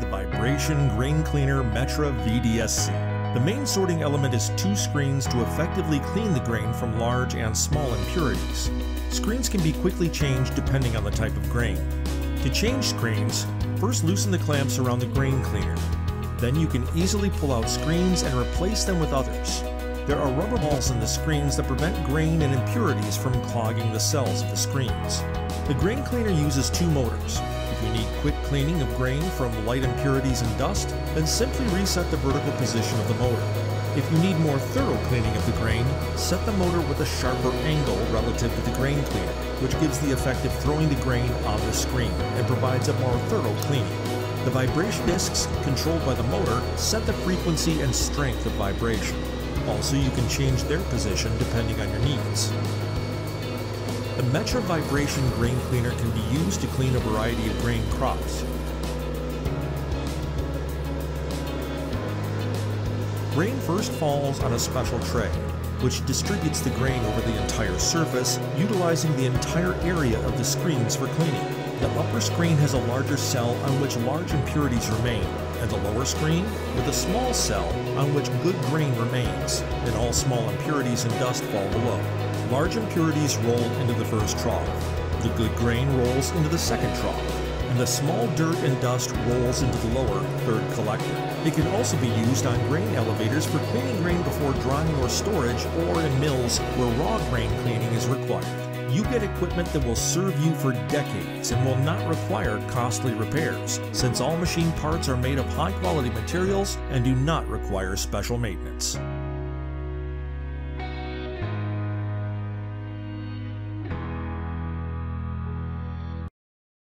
the Vibration Grain Cleaner Metra VDSC. The main sorting element is two screens to effectively clean the grain from large and small impurities. Screens can be quickly changed depending on the type of grain. To change screens, first loosen the clamps around the grain cleaner. Then you can easily pull out screens and replace them with others. There are rubber balls in the screens that prevent grain and impurities from clogging the cells of the screens. The grain cleaner uses two motors. If you need quick cleaning of grain from light impurities and dust, then simply reset the vertical position of the motor. If you need more thorough cleaning of the grain, set the motor with a sharper angle relative to the grain cleaner, which gives the effect of throwing the grain on the screen and provides a more thorough cleaning. The vibration discs, controlled by the motor, set the frequency and strength of vibration. Also, you can change their position depending on your needs. The Metra Vibration Grain Cleaner can be used to clean a variety of grain crops. Grain first falls on a special tray, which distributes the grain over the entire surface, utilizing the entire area of the screens for cleaning. The upper screen has a larger cell on which large impurities remain, and the lower screen with a small cell on which good grain remains, and all small impurities and dust fall below. Large impurities roll into the first trough. The good grain rolls into the second trough, and the small dirt and dust rolls into the lower, third collector. It can also be used on grain elevators for cleaning grain before drying or storage, or in mills where raw grain cleaning is required. You get equipment that will serve you for decades and will not require costly repairs, since all machine parts are made of high quality materials and do not require special maintenance.